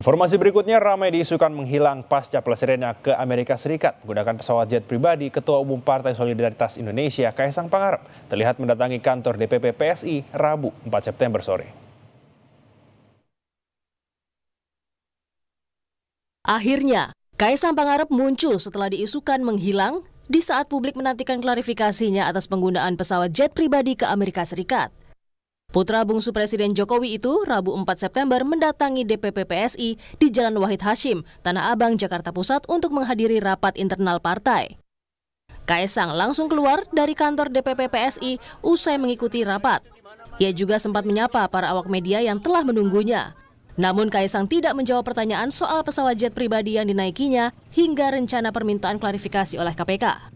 Informasi berikutnya ramai diisukan menghilang pasca pelesiriannya ke Amerika Serikat menggunakan pesawat jet pribadi Ketua Umum Partai Solidaritas Indonesia Kaisang Pangarep terlihat mendatangi kantor DPP PSI Rabu 4 September sore. Akhirnya, Kaisang Pangarep muncul setelah diisukan menghilang di saat publik menantikan klarifikasinya atas penggunaan pesawat jet pribadi ke Amerika Serikat. Putra bungsu Presiden Jokowi itu Rabu 4 September mendatangi DPP PSI di Jalan Wahid Hashim, Tanah Abang, Jakarta Pusat untuk menghadiri rapat internal partai. Kaisang langsung keluar dari kantor DPP PSI usai mengikuti rapat. Ia juga sempat menyapa para awak media yang telah menunggunya. Namun Kaisang tidak menjawab pertanyaan soal pesawat jet pribadi yang dinaikinya hingga rencana permintaan klarifikasi oleh KPK.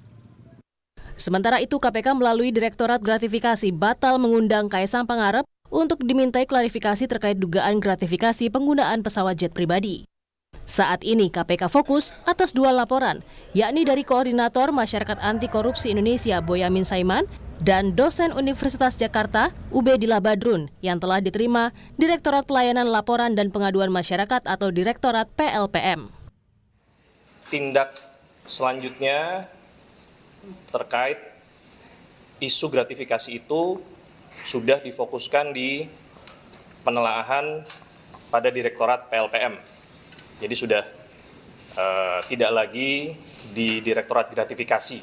Sementara itu KPK melalui Direktorat Gratifikasi batal mengundang Kaisang Pangarep untuk dimintai klarifikasi terkait dugaan gratifikasi penggunaan pesawat jet pribadi. Saat ini KPK fokus atas dua laporan, yakni dari Koordinator Masyarakat Anti Korupsi Indonesia Boyamin Saiman dan dosen Universitas Jakarta Ubedillah Badrun yang telah diterima Direktorat Pelayanan Laporan dan Pengaduan Masyarakat atau Direktorat PLPM. Tindak selanjutnya terkait isu gratifikasi itu sudah difokuskan di penelaahan pada Direktorat PLPM. Jadi sudah uh, tidak lagi di Direktorat Gratifikasi.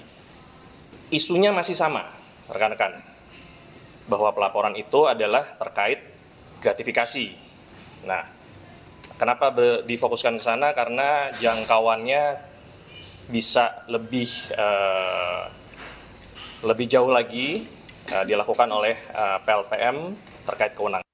Isunya masih sama, rekan-rekan, bahwa pelaporan itu adalah terkait gratifikasi. Nah, kenapa difokuskan ke sana? Karena jangkauannya bisa lebih uh, lebih jauh lagi uh, dilakukan oleh uh, PLPM terkait kewenangan.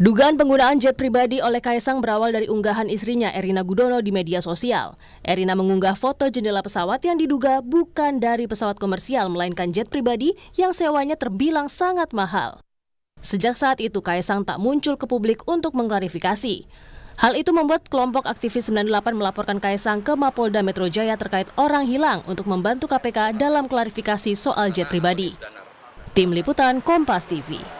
Dugaan penggunaan jet pribadi oleh Kaisang berawal dari unggahan istrinya Erina Gudono di media sosial. Erina mengunggah foto jendela pesawat yang diduga bukan dari pesawat komersial melainkan jet pribadi yang sewanya terbilang sangat mahal. Sejak saat itu Kaisang tak muncul ke publik untuk mengklarifikasi. Hal itu membuat kelompok aktivis 98 melaporkan Kaisang ke Mapolda Metro Jaya terkait orang hilang untuk membantu KPK dalam klarifikasi soal jet pribadi. Tim Liputan Kompas TV.